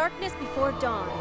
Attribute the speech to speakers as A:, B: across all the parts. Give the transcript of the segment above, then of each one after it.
A: Darkness before dawn.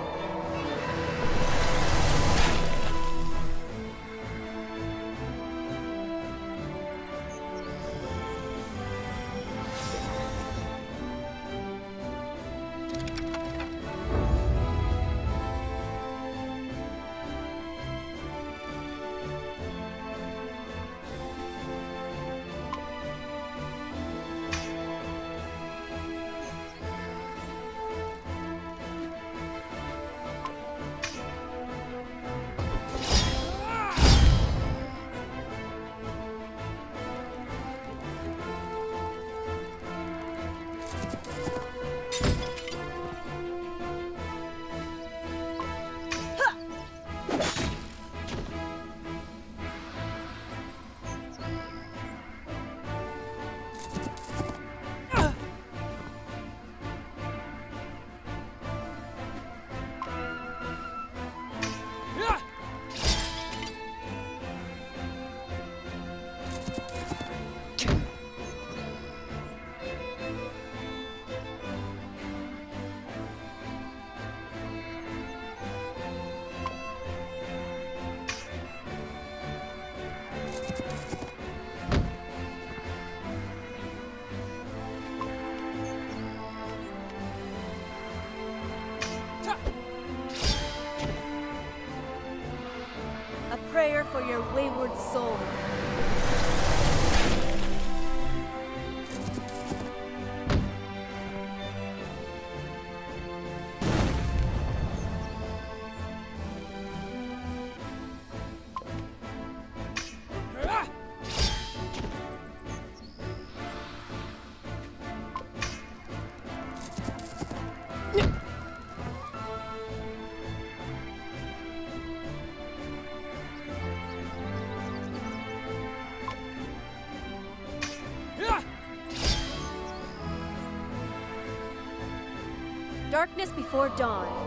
A: Darkness before dawn.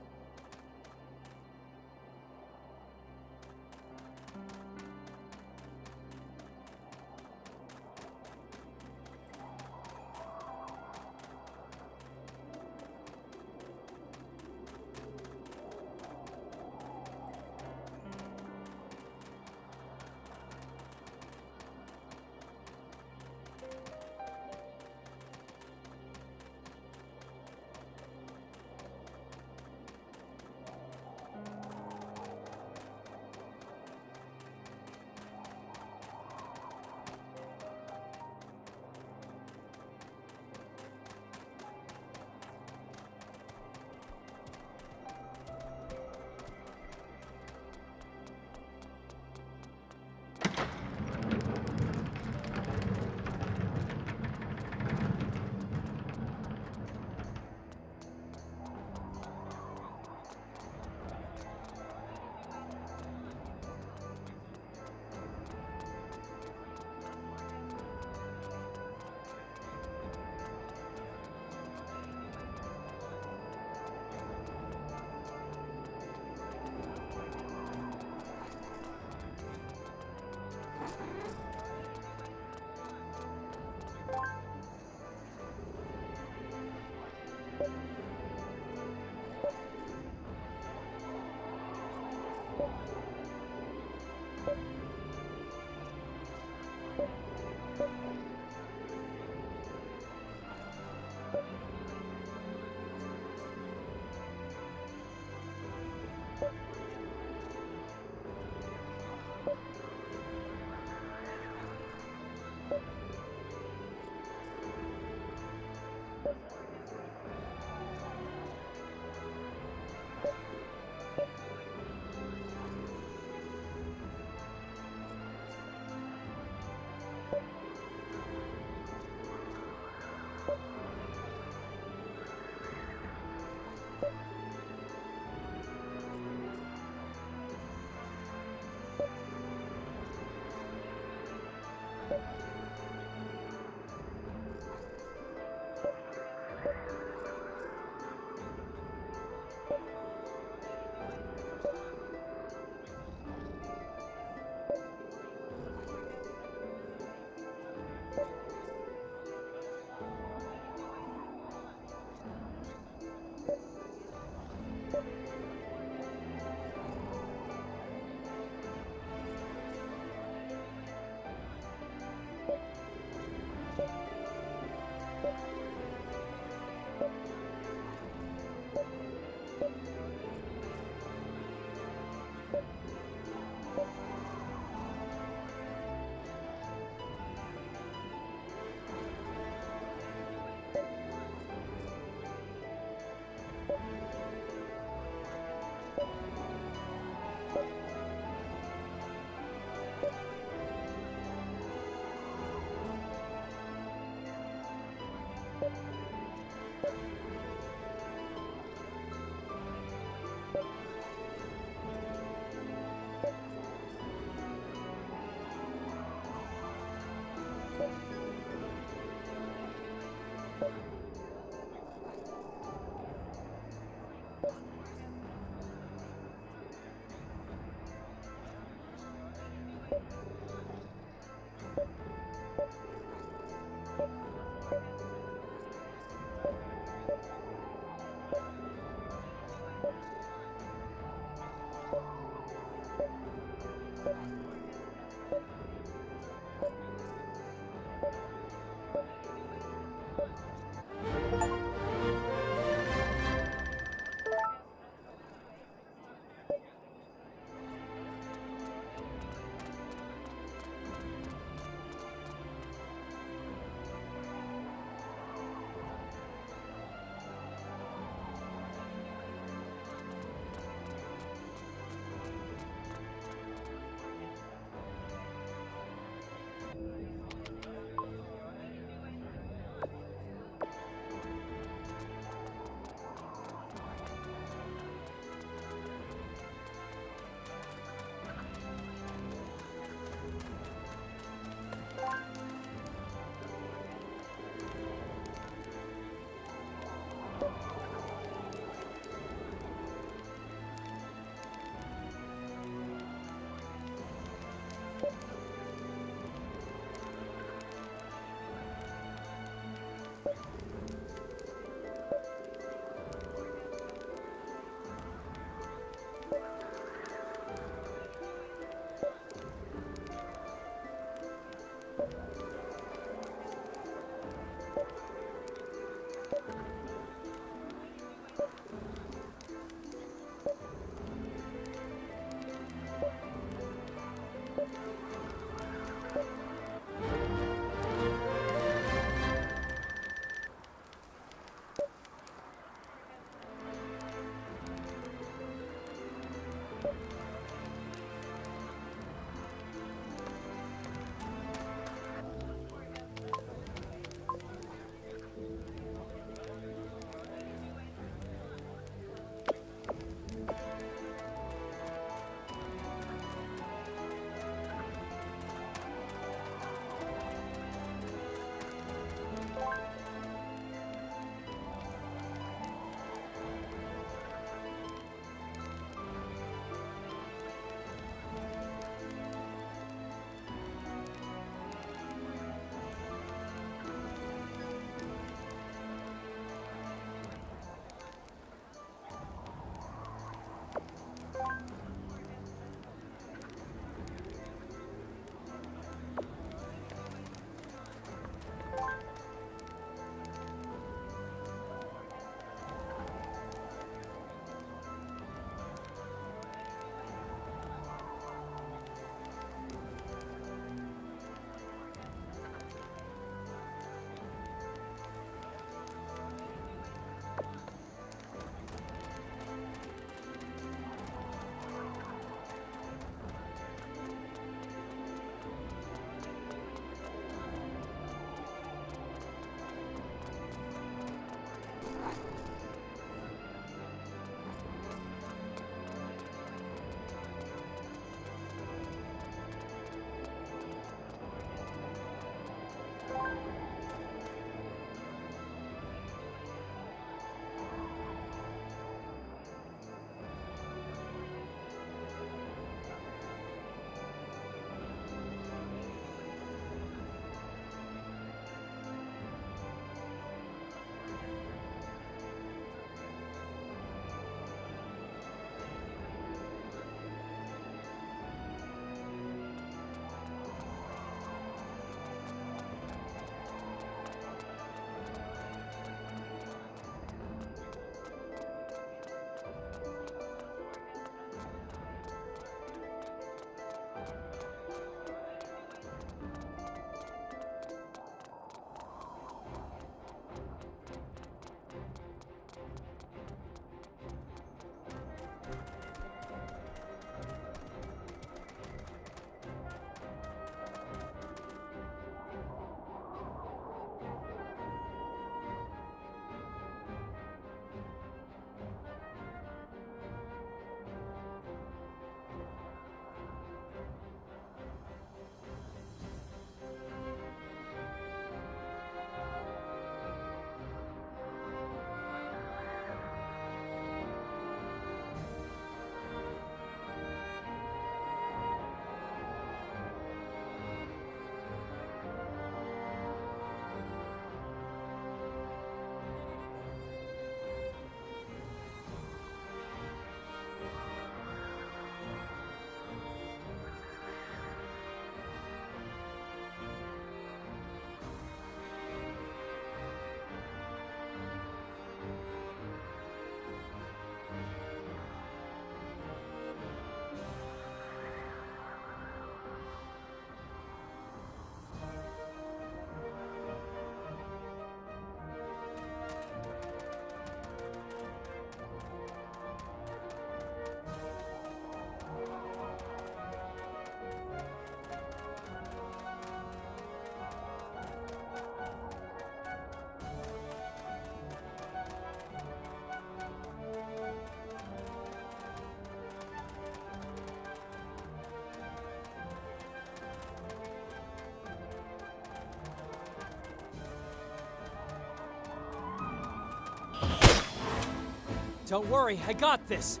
B: Don't worry, I got this.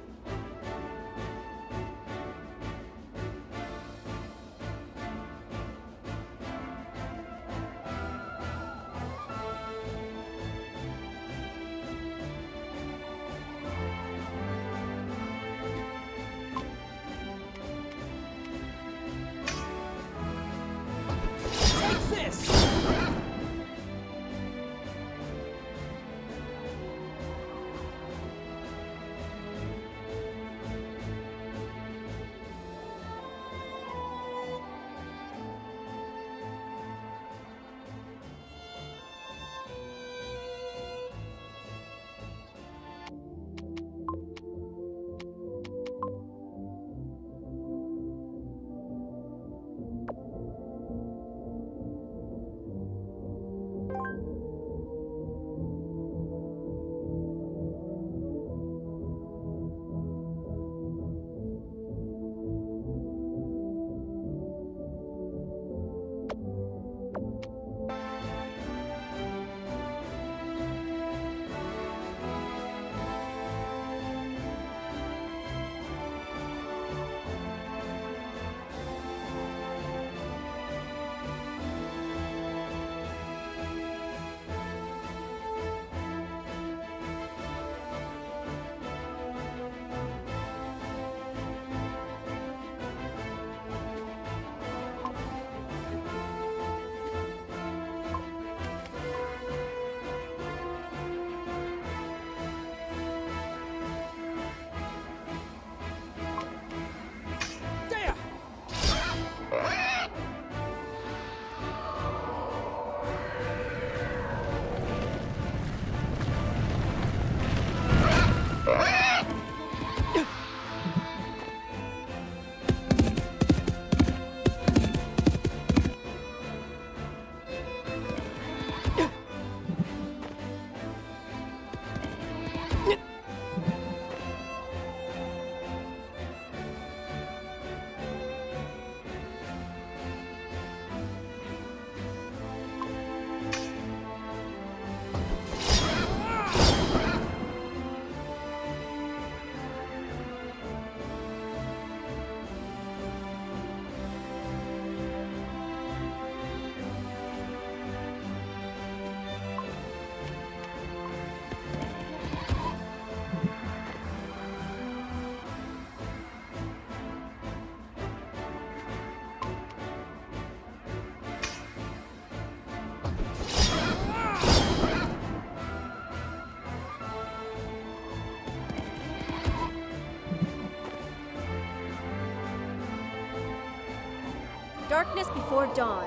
A: Darkness before dawn.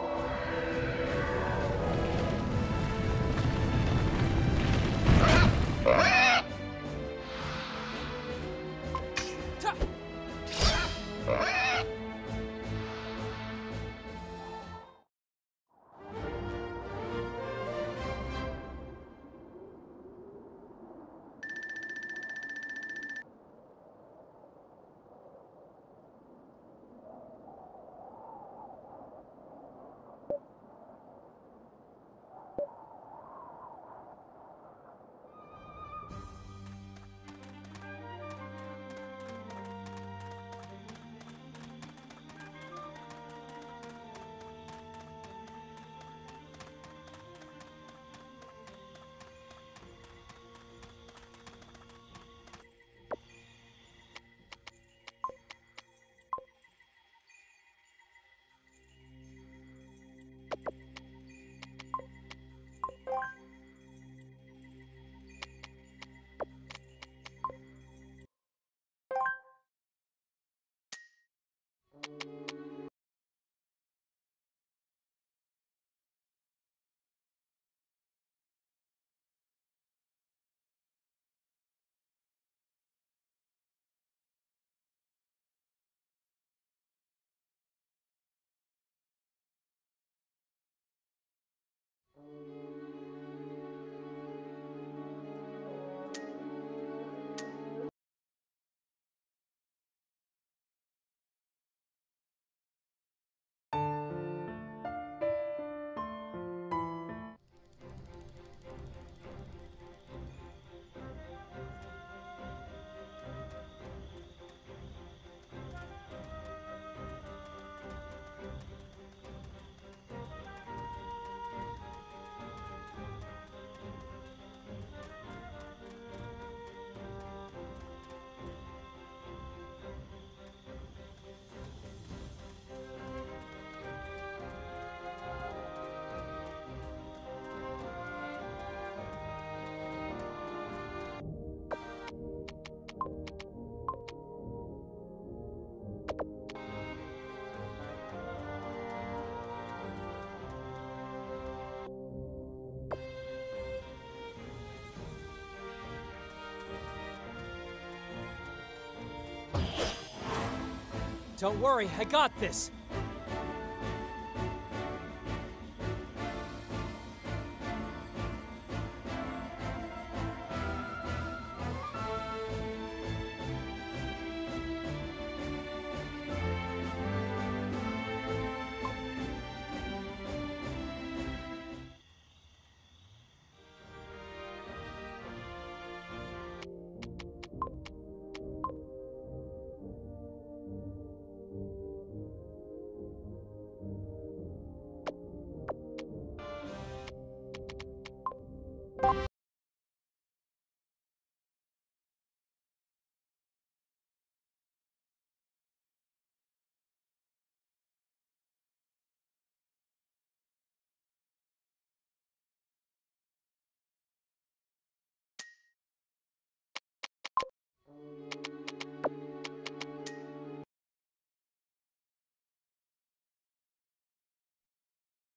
C: Don't worry, I got this.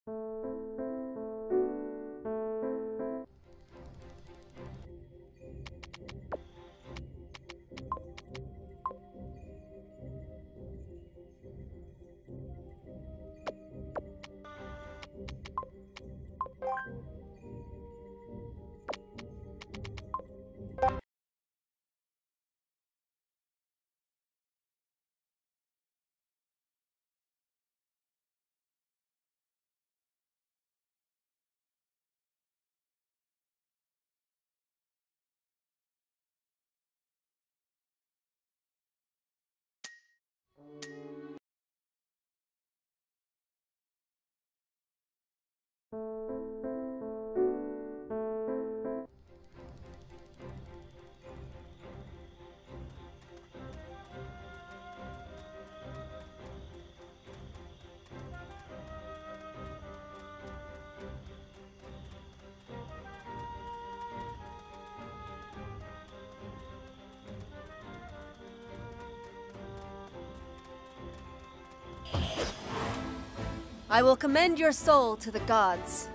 C: you Thank you.
A: I will commend your soul to the gods.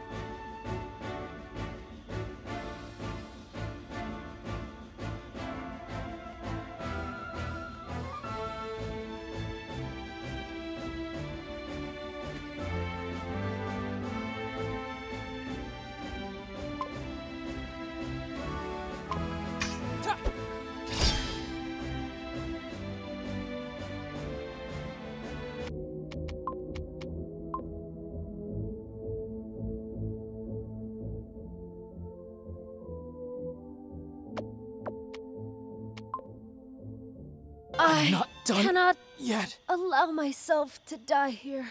A: Allow myself to die here.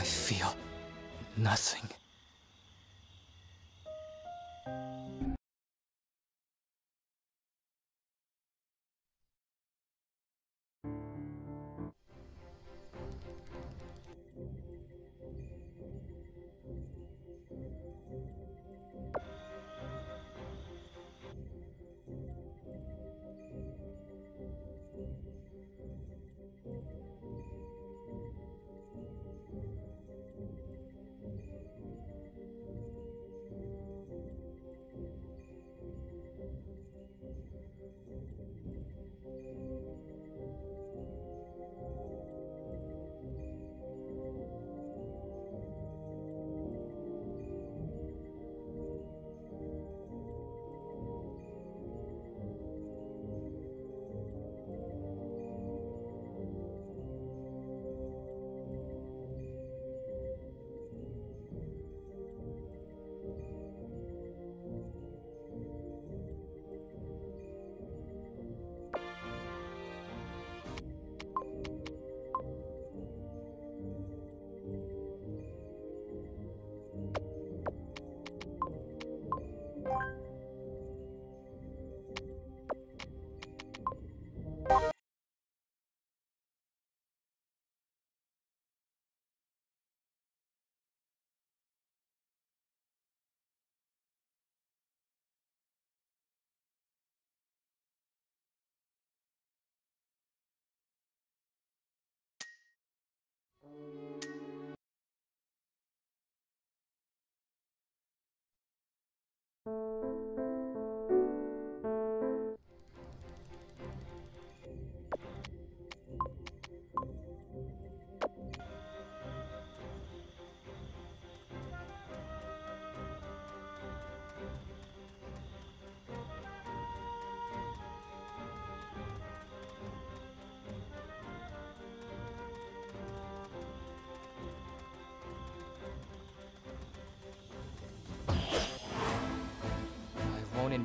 C: I feel nothing.
B: Thank you.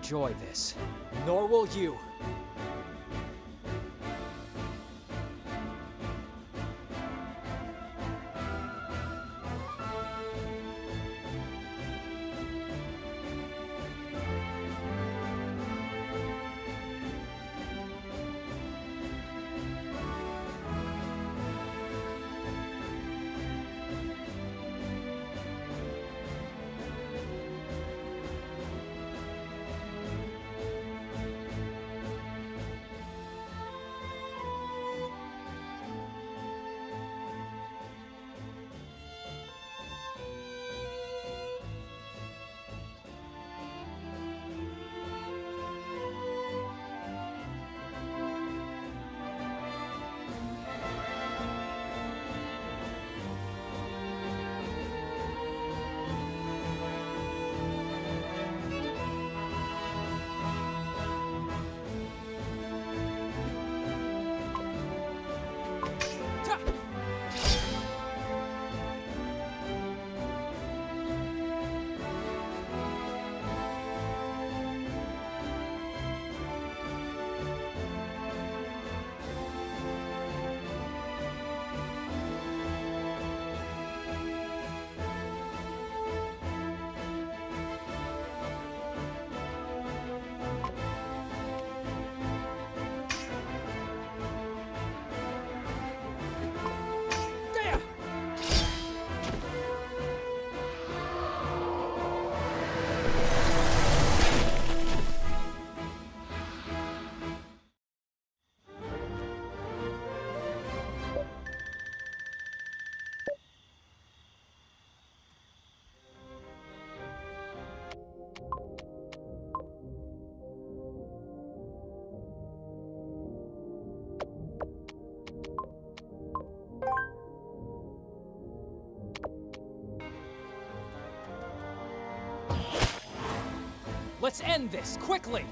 B: Enjoy this. Nor will you. Let's end this, quickly!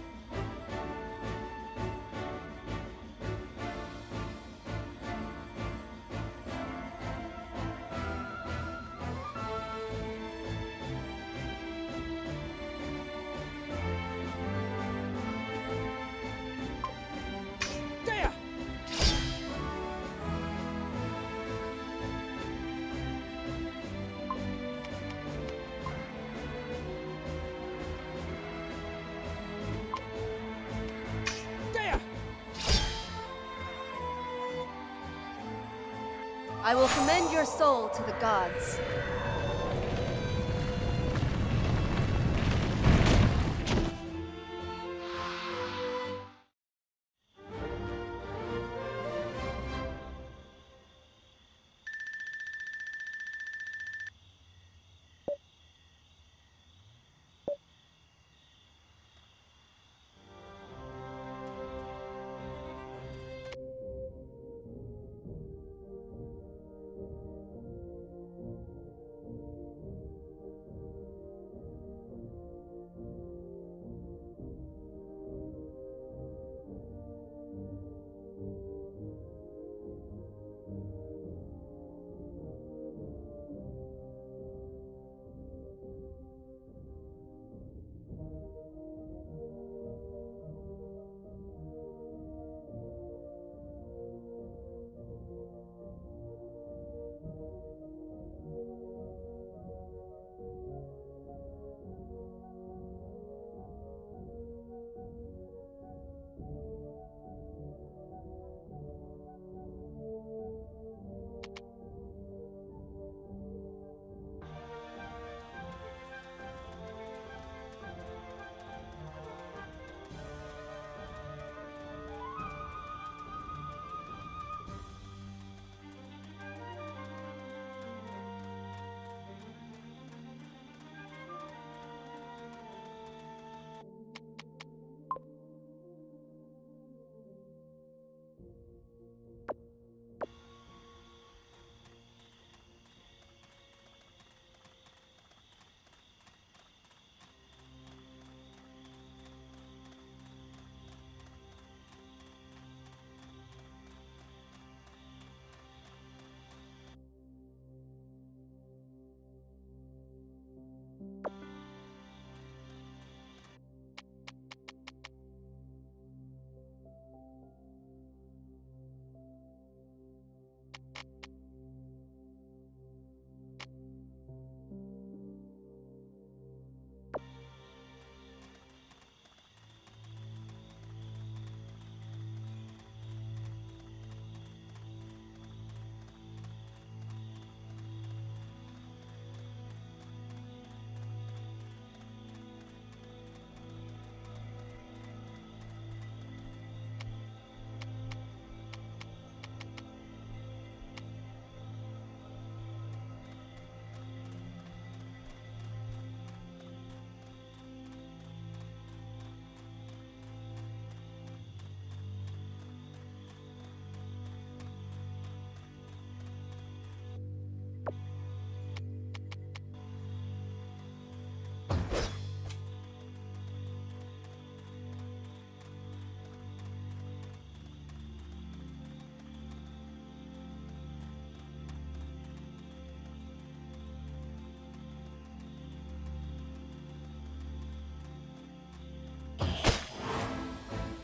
A: I will commend your soul to the gods.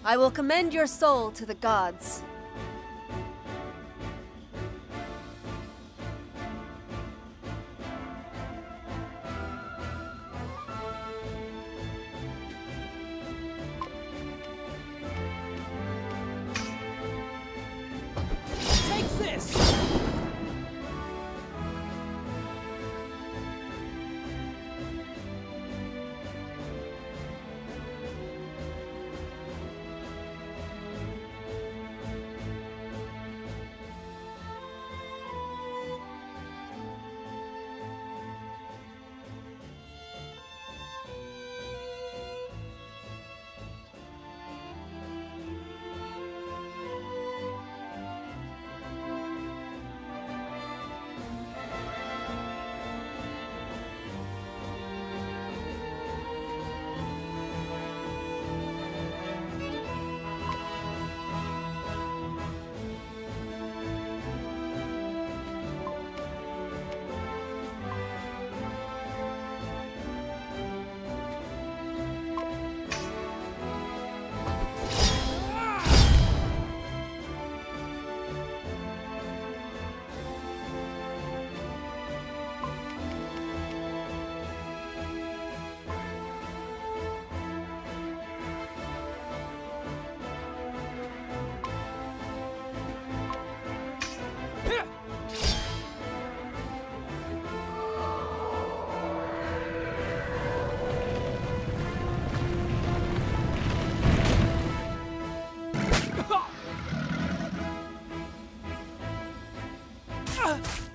A: I will commend your soul to the gods.
C: Ah!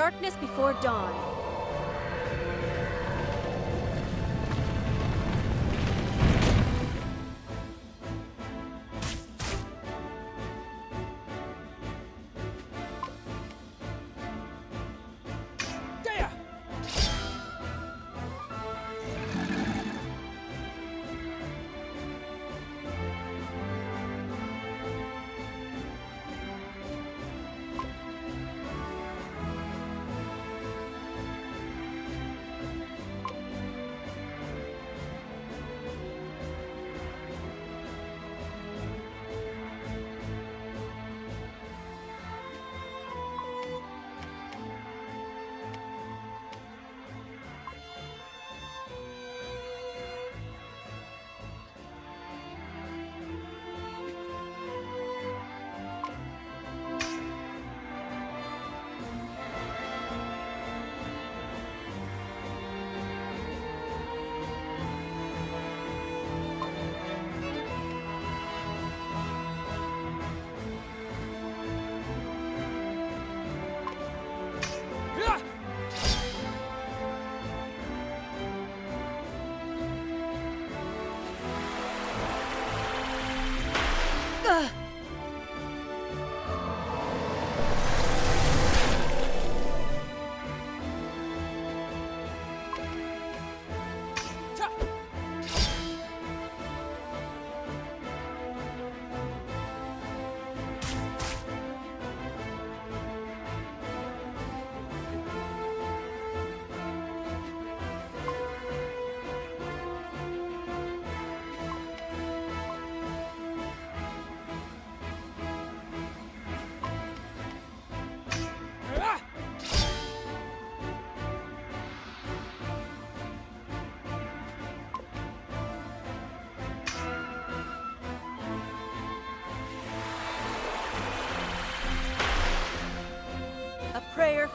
A: Darkness before dawn.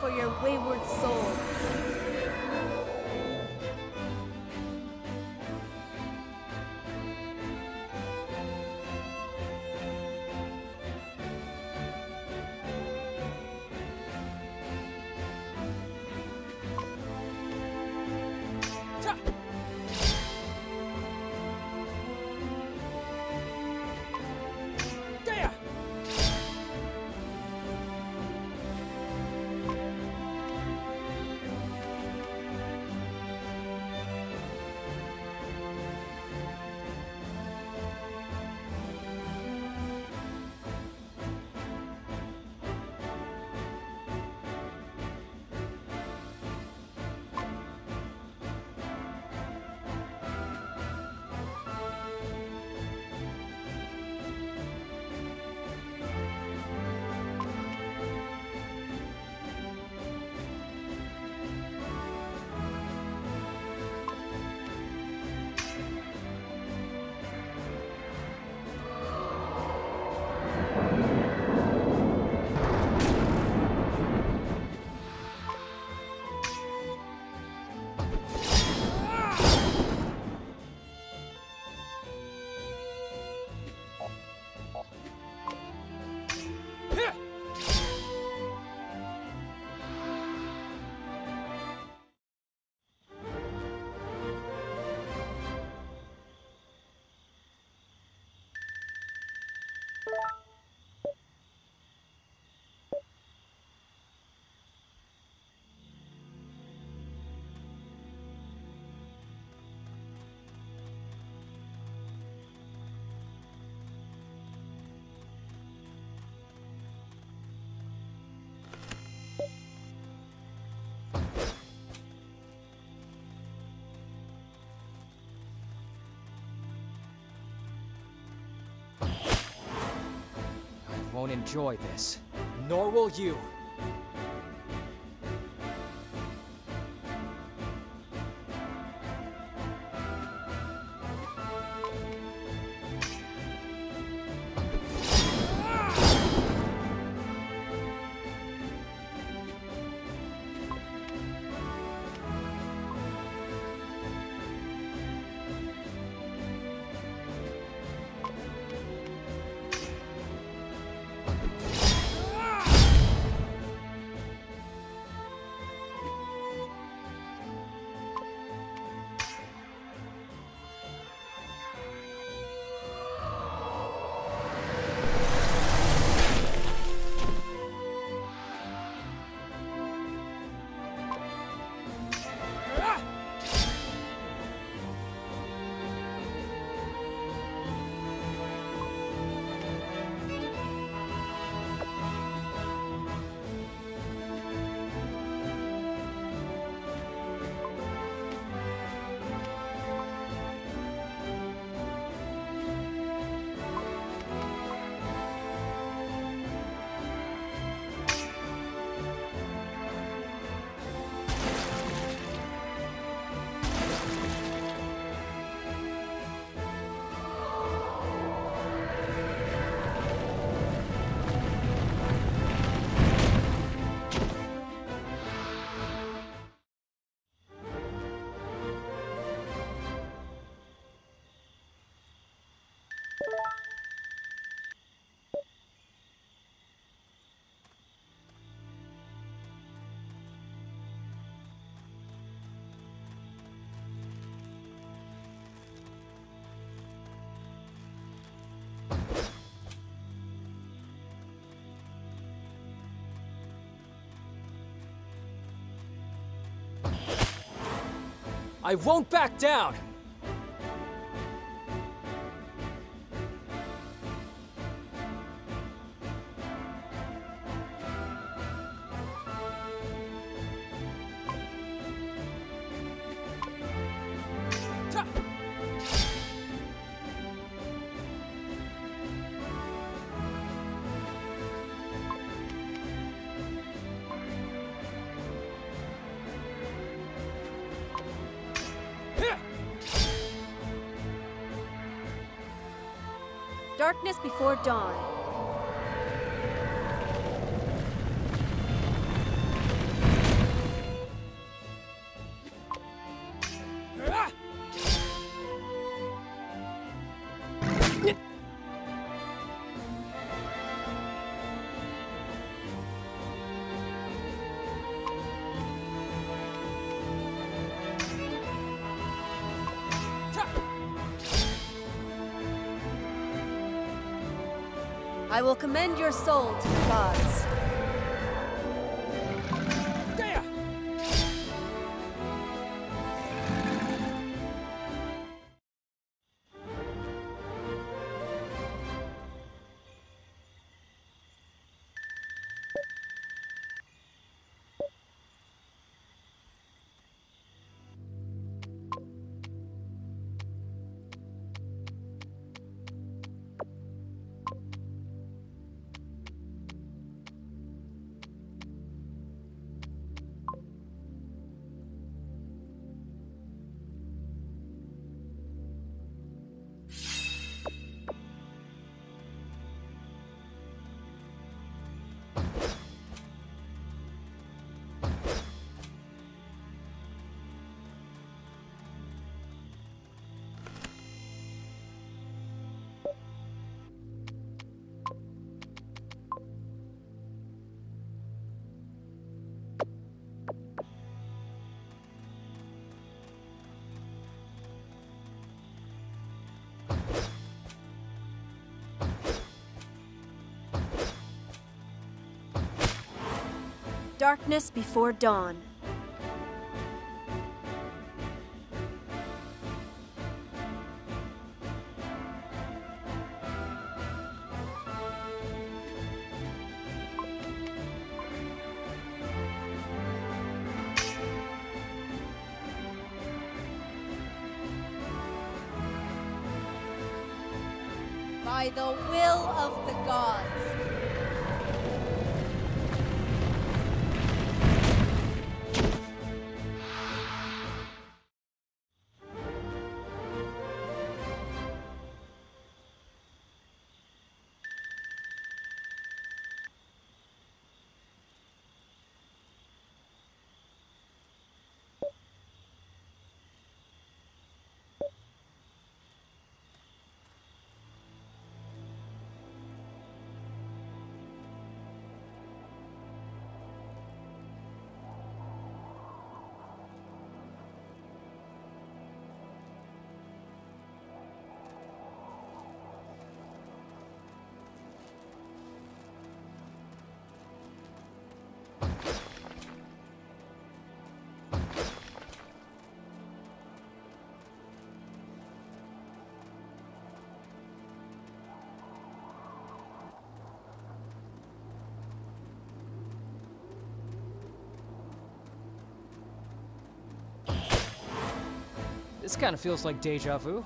A: For your wayward soul.
C: Won't enjoy this. Nor will you. I won't back down!
A: Before dawn. I will commend your soul to the gods. Darkness before dawn.
C: This kind of feels like deja vu.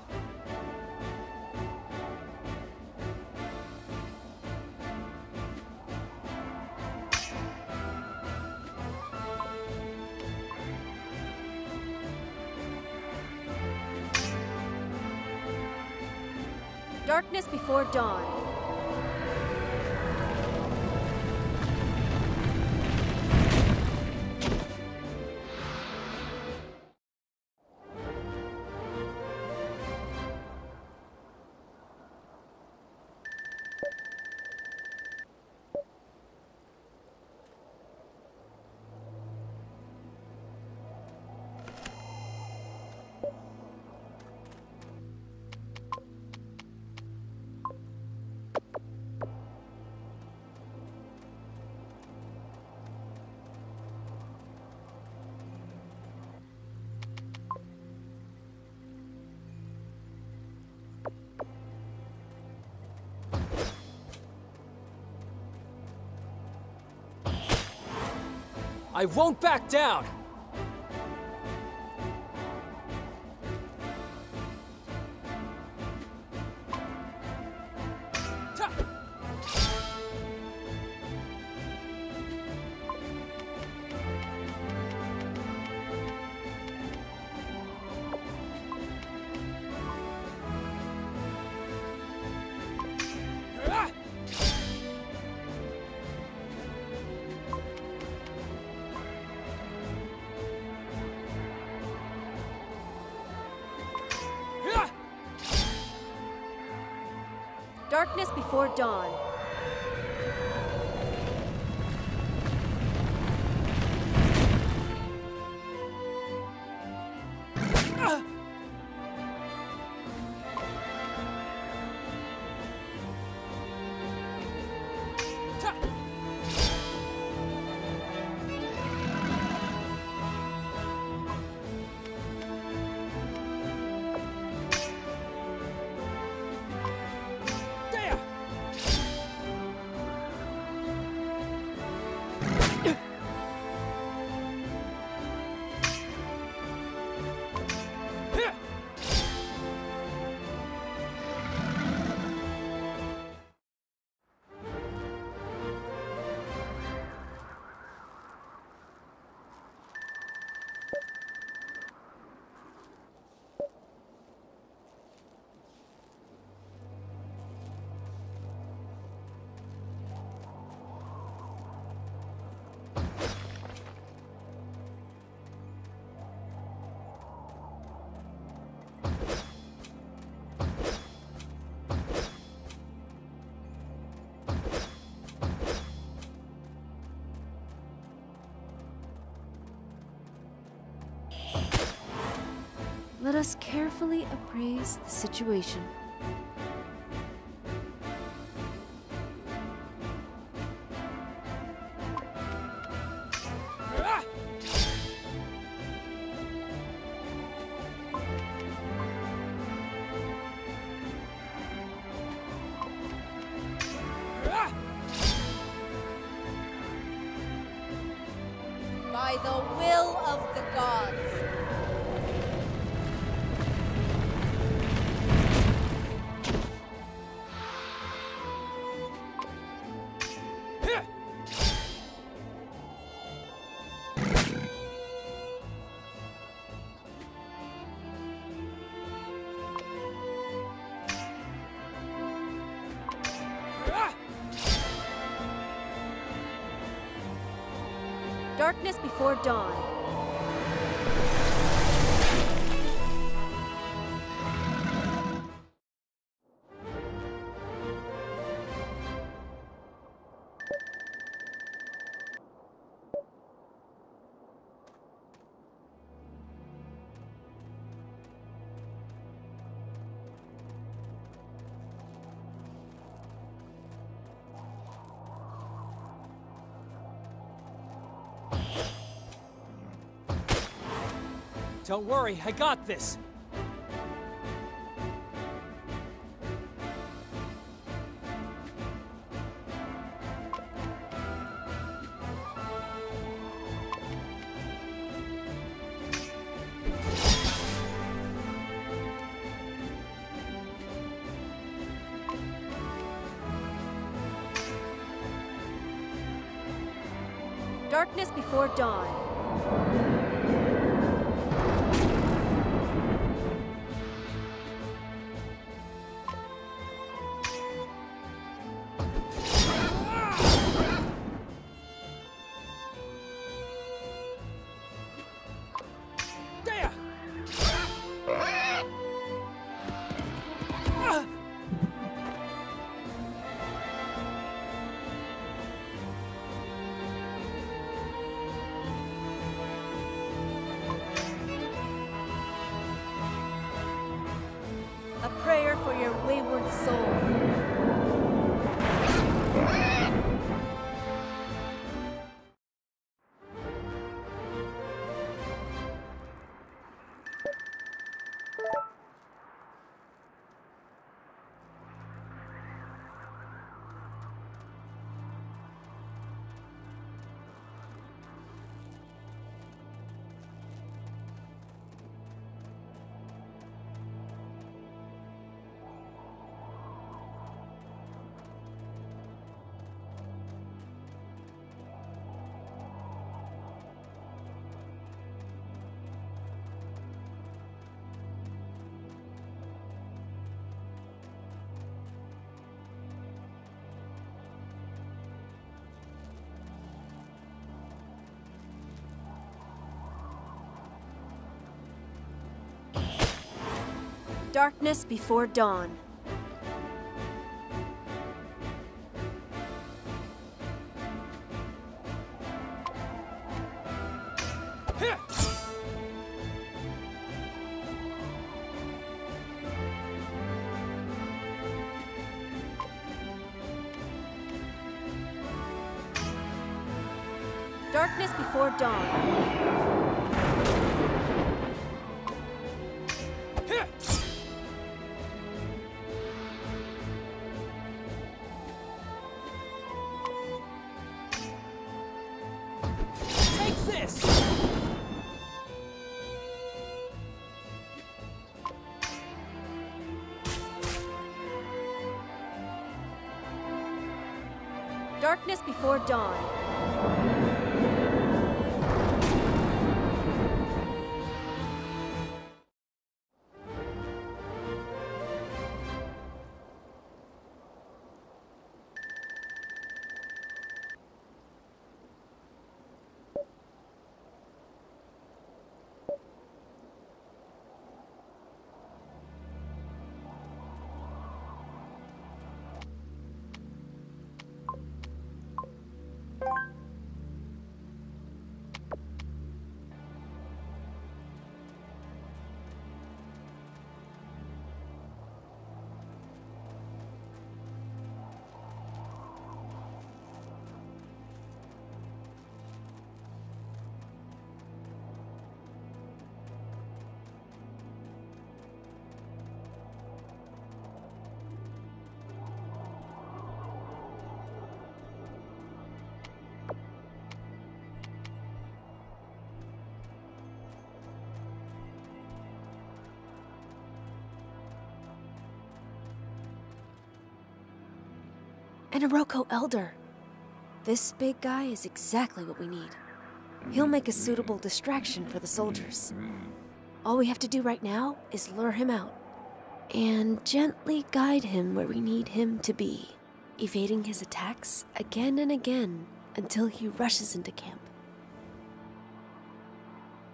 A: Darkness before dawn.
C: I won't back down!
A: Darkness before dawn. Us carefully appraise the situation. By the will of the gods. Dawn.
C: Don't worry, I got this.
A: Yeah. Darkness before dawn. Darkness before dawn. An Iroko Elder. This big guy is exactly what we need. He'll make a suitable distraction for the soldiers. All we have to do right now is lure him out and gently guide him where we need him to be, evading his attacks again and again until he rushes into camp.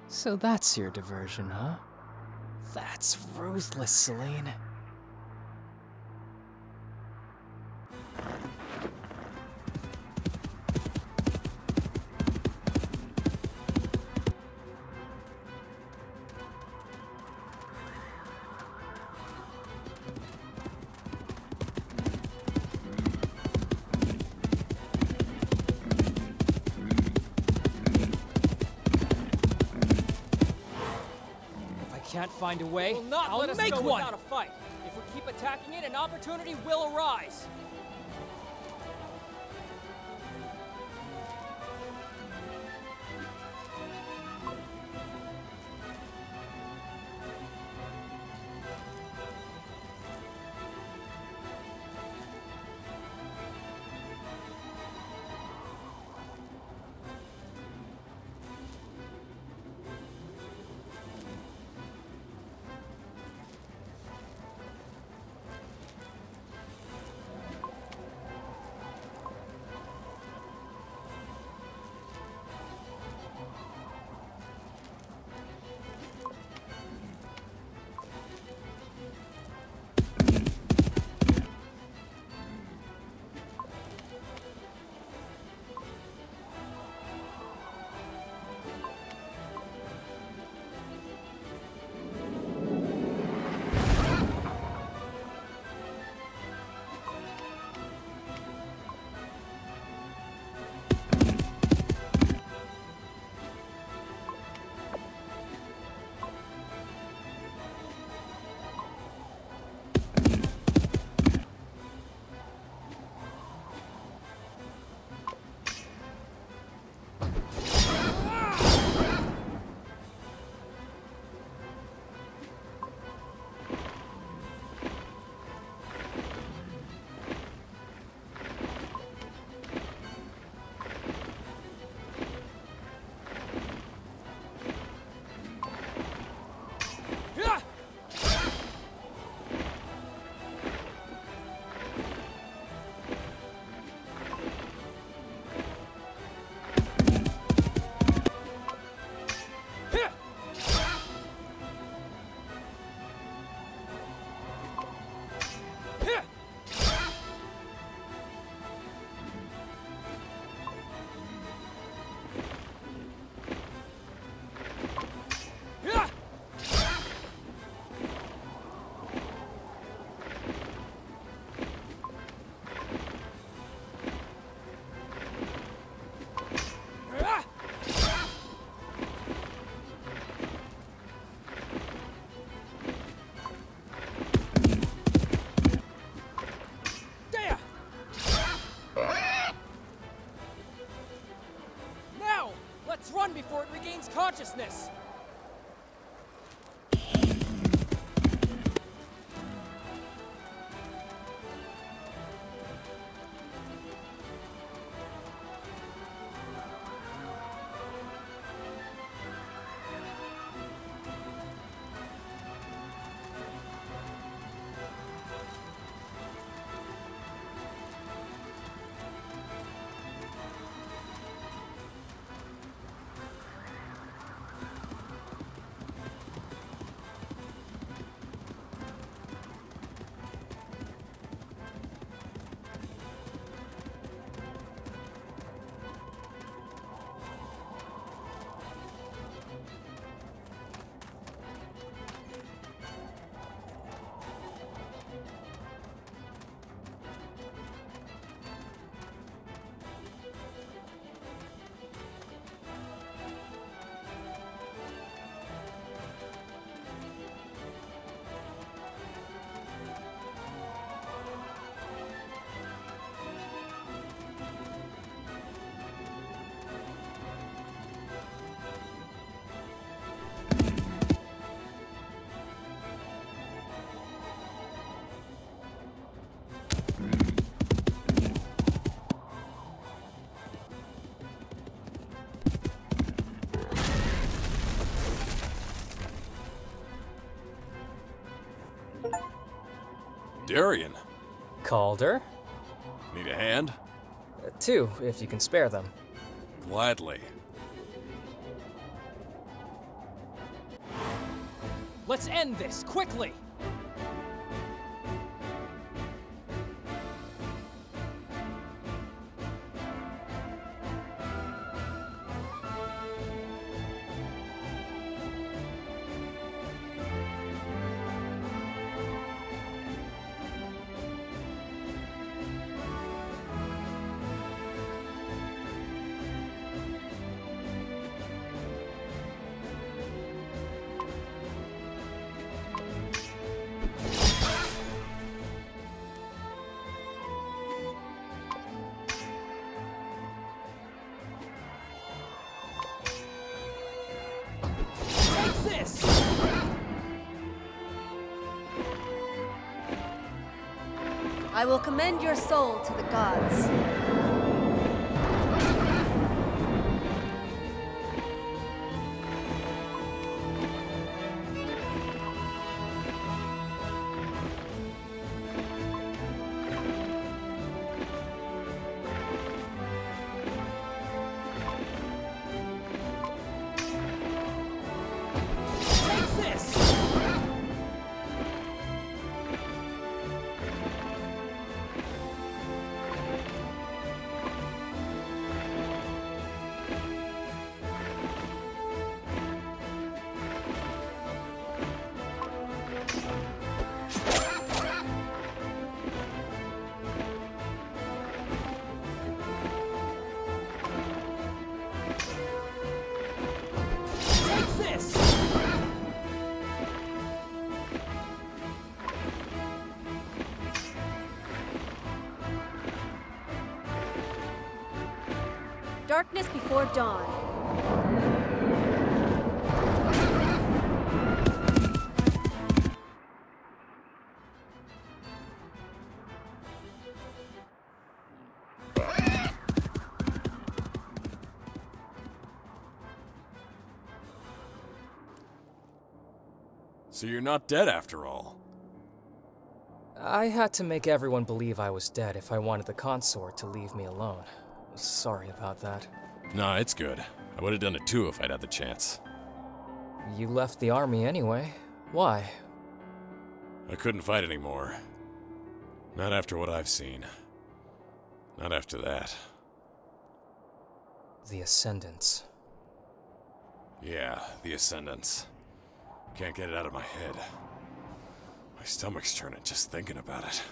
C: So that's your diversion, huh? That's ruthless, Selene. Can't find a way, I'll make one.
B: If we keep attacking it, an opportunity will arise. consciousness.
D: Daryon,
C: Calder?
D: need a hand?
C: Uh, two, if you can spare them.
D: Gladly.
B: Let's end this, quickly!
A: Will commend your soul to the gods. Darkness before dawn.
D: So you're not dead after all.
C: I had to make everyone believe I was dead if I wanted the consort to leave me alone. Sorry about that.
D: Nah, it's good. I would have done it too if I'd had the chance.
C: You left the army anyway. Why?
D: I couldn't fight anymore. Not after what I've seen. Not after that.
C: The Ascendants.
D: Yeah, the Ascendants. Can't get it out of my head. My stomach's turning just thinking about it.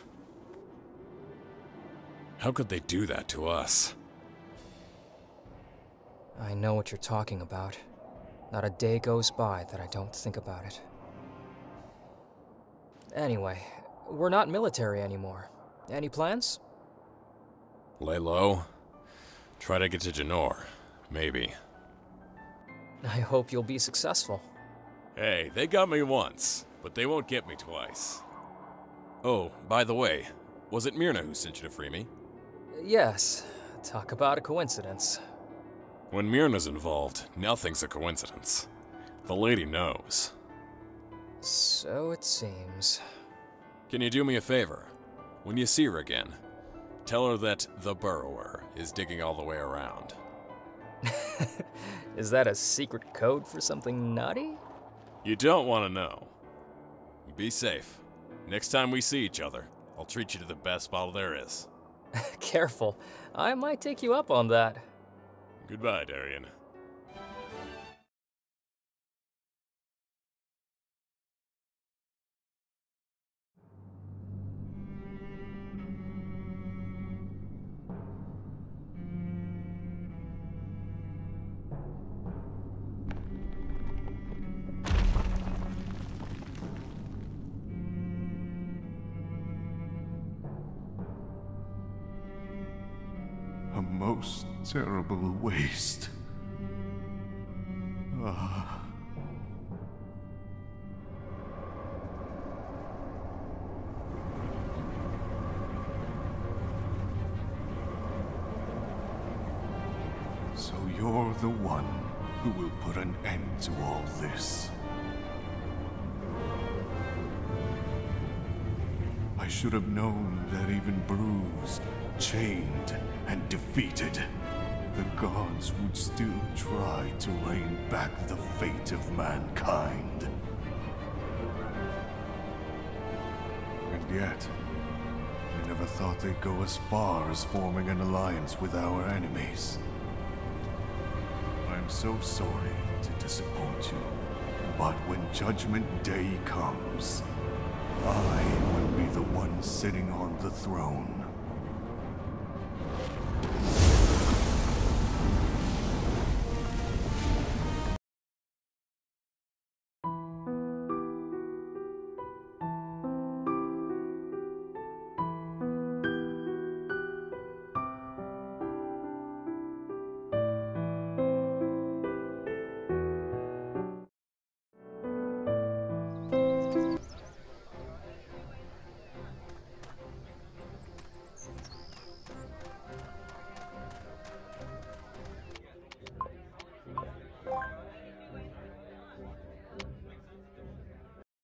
D: How could they do that to us?
C: I know what you're talking about. Not a day goes by that I don't think about it. Anyway, we're not military anymore. Any plans?
D: Lay low? Try to get to Janor. Maybe.
C: I hope you'll be successful.
D: Hey, they got me once, but they won't get me twice. Oh, by the way, was it Myrna who sent you to free me?
C: Yes, talk about a coincidence.
D: When Myrna's involved, nothing's a coincidence. The lady knows.
C: So it seems.
D: Can you do me a favor? When you see her again, tell her that the burrower is digging all the way around.
C: Is that a secret code for something naughty?
D: You don't want to know. Be safe. Next time we see each other, I'll treat you to the best bottle there is.
C: Careful, I might take you up on that.
D: Goodbye,
E: Daryon. Terrible waste. Ah. So you're the one who will put an end to all this. I should have known that even bruised, chained, and defeated, the gods would still try to rein back the fate of mankind. And yet, I never thought they'd go as far as forming an alliance with our enemies. I'm so sorry to disappoint you, but when Judgment Day comes, I will be the one sitting on the throne.